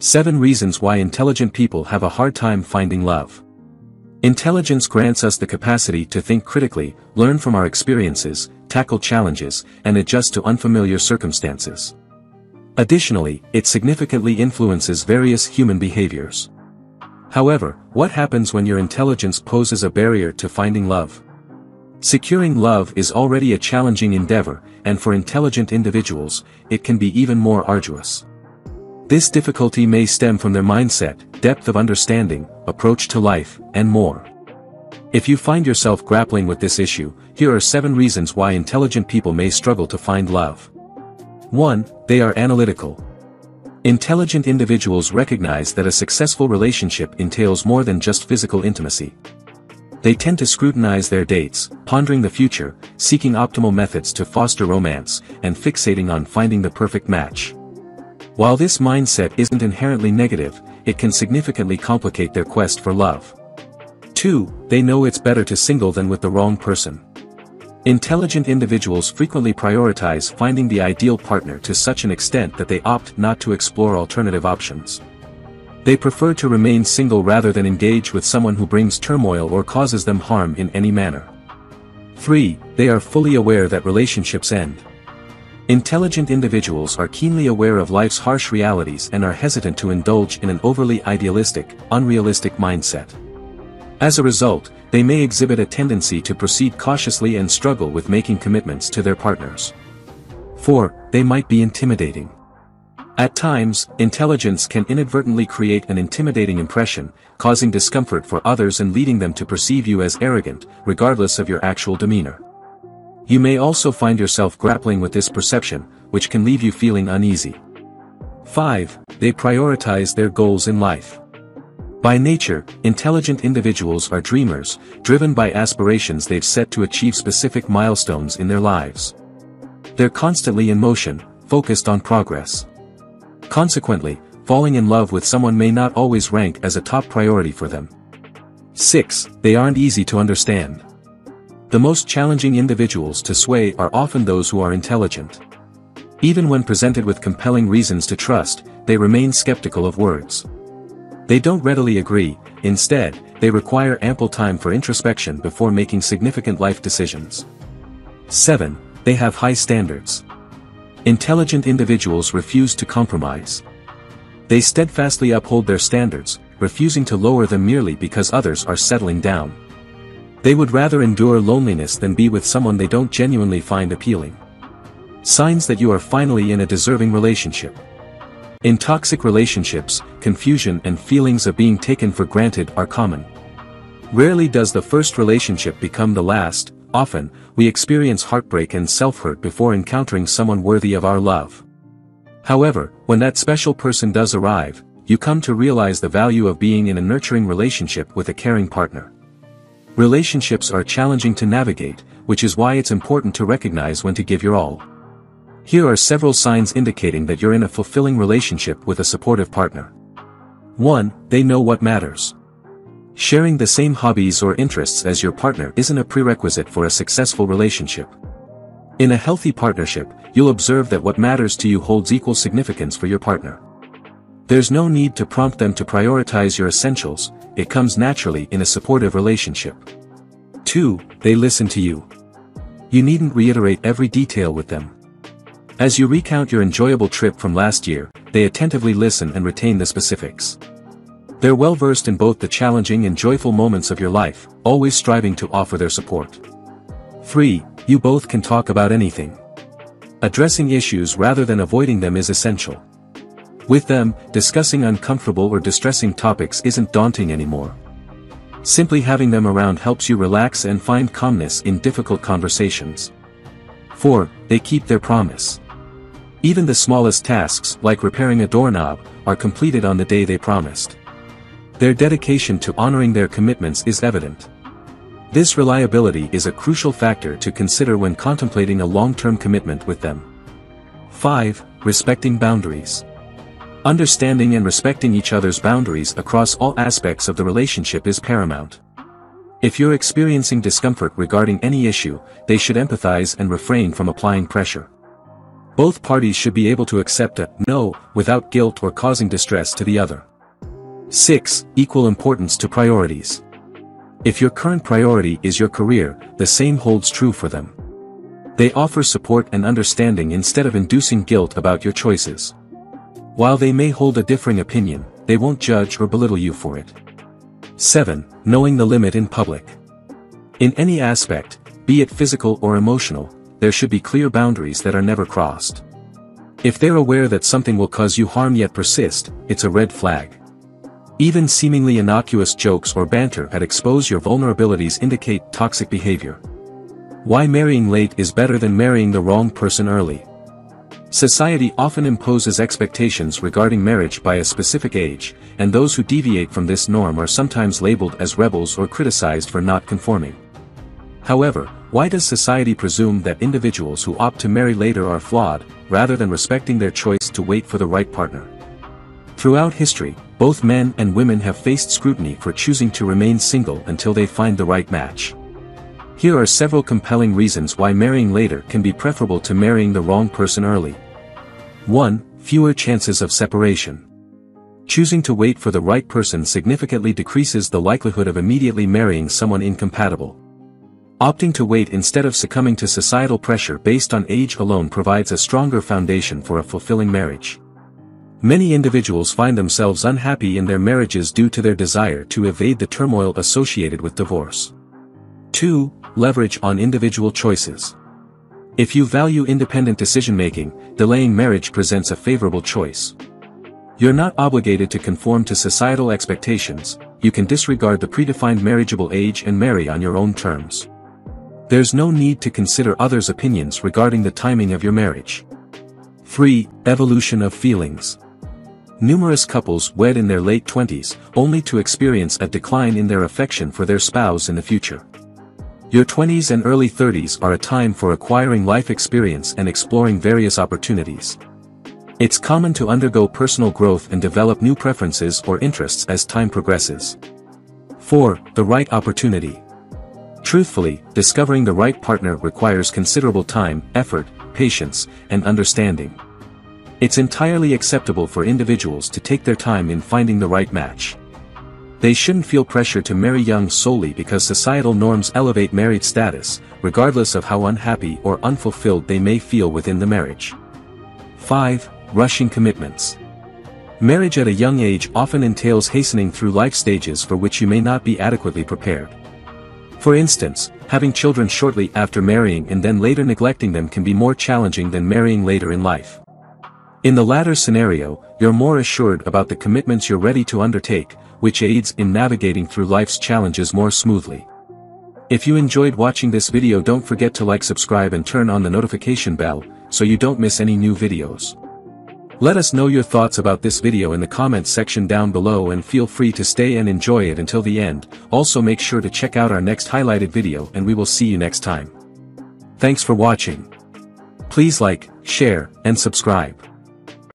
7 Reasons Why Intelligent People Have a Hard Time Finding Love. Intelligence grants us the capacity to think critically, learn from our experiences, tackle challenges, and adjust to unfamiliar circumstances. Additionally, it significantly influences various human behaviors. However, what happens when your intelligence poses a barrier to finding love? Securing love is already a challenging endeavor, and for intelligent individuals, it can be even more arduous. This difficulty may stem from their mindset, depth of understanding, approach to life, and more. If you find yourself grappling with this issue, here are 7 reasons why intelligent people may struggle to find love. 1. They are analytical. Intelligent individuals recognize that a successful relationship entails more than just physical intimacy. They tend to scrutinize their dates, pondering the future, seeking optimal methods to foster romance, and fixating on finding the perfect match. While this mindset isn't inherently negative, it can significantly complicate their quest for love. 2. They know it's better to single than with the wrong person. Intelligent individuals frequently prioritize finding the ideal partner to such an extent that they opt not to explore alternative options. They prefer to remain single rather than engage with someone who brings turmoil or causes them harm in any manner. 3. They are fully aware that relationships end. Intelligent individuals are keenly aware of life's harsh realities and are hesitant to indulge in an overly idealistic, unrealistic mindset. As a result, they may exhibit a tendency to proceed cautiously and struggle with making commitments to their partners. 4. They might be intimidating. At times, intelligence can inadvertently create an intimidating impression, causing discomfort for others and leading them to perceive you as arrogant, regardless of your actual demeanor. You may also find yourself grappling with this perception, which can leave you feeling uneasy. 5. They prioritize their goals in life. By nature, intelligent individuals are dreamers, driven by aspirations they've set to achieve specific milestones in their lives. They're constantly in motion, focused on progress. Consequently, falling in love with someone may not always rank as a top priority for them. 6. They aren't easy to understand. The most challenging individuals to sway are often those who are intelligent. Even when presented with compelling reasons to trust, they remain skeptical of words. They don't readily agree, instead, they require ample time for introspection before making significant life decisions. 7. They have high standards. Intelligent individuals refuse to compromise. They steadfastly uphold their standards, refusing to lower them merely because others are settling down. They would rather endure loneliness than be with someone they don't genuinely find appealing. Signs that you are finally in a deserving relationship. In toxic relationships, confusion and feelings of being taken for granted are common. Rarely does the first relationship become the last, often, we experience heartbreak and self-hurt before encountering someone worthy of our love. However, when that special person does arrive, you come to realize the value of being in a nurturing relationship with a caring partner. Relationships are challenging to navigate, which is why it's important to recognize when to give your all. Here are several signs indicating that you're in a fulfilling relationship with a supportive partner. 1. They know what matters. Sharing the same hobbies or interests as your partner isn't a prerequisite for a successful relationship. In a healthy partnership, you'll observe that what matters to you holds equal significance for your partner. There's no need to prompt them to prioritize your essentials, it comes naturally in a supportive relationship. 2. They listen to you. You needn't reiterate every detail with them. As you recount your enjoyable trip from last year, they attentively listen and retain the specifics. They're well versed in both the challenging and joyful moments of your life, always striving to offer their support. 3. You both can talk about anything. Addressing issues rather than avoiding them is essential. With them, discussing uncomfortable or distressing topics isn't daunting anymore. Simply having them around helps you relax and find calmness in difficult conversations. 4. They keep their promise. Even the smallest tasks, like repairing a doorknob, are completed on the day they promised. Their dedication to honoring their commitments is evident. This reliability is a crucial factor to consider when contemplating a long-term commitment with them. 5. Respecting boundaries. Understanding and respecting each other's boundaries across all aspects of the relationship is paramount. If you're experiencing discomfort regarding any issue, they should empathize and refrain from applying pressure. Both parties should be able to accept a no without guilt or causing distress to the other. 6. Equal importance to priorities. If your current priority is your career, the same holds true for them. They offer support and understanding instead of inducing guilt about your choices. While they may hold a differing opinion, they won't judge or belittle you for it. 7. Knowing the limit in public. In any aspect, be it physical or emotional, there should be clear boundaries that are never crossed. If they're aware that something will cause you harm yet persist, it's a red flag. Even seemingly innocuous jokes or banter that expose your vulnerabilities indicate toxic behavior. Why marrying late is better than marrying the wrong person early. Society often imposes expectations regarding marriage by a specific age, and those who deviate from this norm are sometimes labeled as rebels or criticized for not conforming. However, why does society presume that individuals who opt to marry later are flawed, rather than respecting their choice to wait for the right partner? Throughout history, both men and women have faced scrutiny for choosing to remain single until they find the right match. Here are several compelling reasons why marrying later can be preferable to marrying the wrong person early. 1. Fewer chances of separation. Choosing to wait for the right person significantly decreases the likelihood of immediately marrying someone incompatible. Opting to wait instead of succumbing to societal pressure based on age alone provides a stronger foundation for a fulfilling marriage. Many individuals find themselves unhappy in their marriages due to their desire to evade the turmoil associated with divorce. 2. Leverage on individual choices. If you value independent decision-making, delaying marriage presents a favorable choice. You're not obligated to conform to societal expectations, you can disregard the predefined marriageable age and marry on your own terms. There's no need to consider others' opinions regarding the timing of your marriage. 3. Evolution of feelings. Numerous couples wed in their late 20s, only to experience a decline in their affection for their spouse in the future. Your 20s and early 30s are a time for acquiring life experience and exploring various opportunities. It's common to undergo personal growth and develop new preferences or interests as time progresses. 4. The right opportunity. Truthfully, discovering the right partner requires considerable time, effort, patience, and understanding. It's entirely acceptable for individuals to take their time in finding the right match. They shouldn't feel pressure to marry young solely because societal norms elevate married status, regardless of how unhappy or unfulfilled they may feel within the marriage. 5. Rushing commitments. Marriage at a young age often entails hastening through life stages for which you may not be adequately prepared. For instance, having children shortly after marrying and then later neglecting them can be more challenging than marrying later in life. In the latter scenario, you're more assured about the commitments you're ready to undertake, which aids in navigating through life's challenges more smoothly. If you enjoyed watching this video don't forget to like subscribe and turn on the notification bell, so you don't miss any new videos. Let us know your thoughts about this video in the comments section down below and feel free to stay and enjoy it until the end, also make sure to check out our next highlighted video and we will see you next time. Thanks for watching. Please like, share, and subscribe.